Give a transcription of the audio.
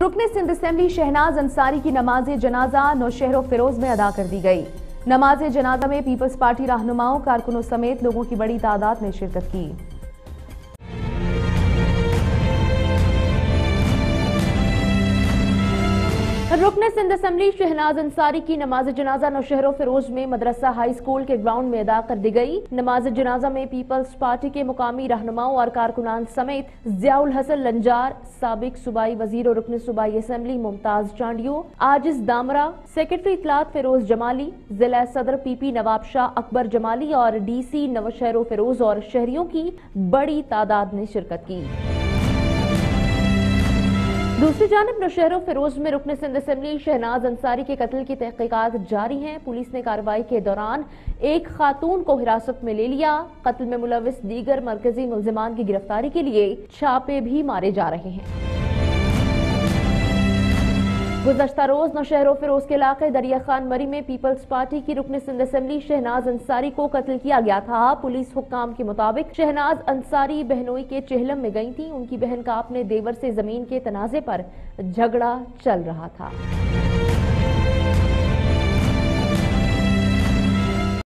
رکن سندھ اسمبلی شہناز انصاری کی نماز جنازہ نوشہر و فیروز میں ادا کر دی گئی۔ نماز جنازہ میں پیپلز پارٹی رہنماؤں، کارکنوں سمیت لوگوں کی بڑی تعداد نے شرکت کی۔ رکن سندھ اسمبلی شہناز انصاری کی نماز جنازہ نوشہر و فیروز میں مدرسہ ہائی اسکول کے گراؤنڈ میں ادا کر دی گئی۔ نماز جنازہ میں پیپلز پارٹی کے مقامی رہنماؤں اور کارکنان سمیت ضیاء الحسن لنجار، سابق صوبائی وزیر و رکن صوبائی اسمبلی ممتاز چانڈیو آجز دامرہ، سیکرٹری اطلاعات فیروز جمالی، ضلع صدر پی پی نواب شاہ اکبر جمالی اور ڈی سی نوشہر و فیروز اور شہریوں کی بڑی تعداد نے شرکت کی۔ دوسری جانب نوشہر و فیروز میں رکن سندھ اسمبلی شہناز انصاری کے قتل کی تحقیقات جاری ہیں۔ پولیس نے کارروائی کے دوران ایک خاتون کو حراست میں لے لیا۔ قتل میں ملوث دیگر مرکزی ملزمان کی گرفتاری کے لیے چھاپے بھی مارے جا رہے ہیں۔ گزشتہ روز نوشہر و فیروز کے علاقے دریا خان مری میں پیپلز پارٹی کی رکن سندھ اسمبلی شہناز انصاری کو قتل کیا گیا تھا۔ پولیس حکام کے مطابق شہناز انصاری بہنوئی کے چہلم میں گئی تھی ان کی بہن کا اپنے دیور سے زمین کے تنازع پر جھگڑا چل رہا تھا۔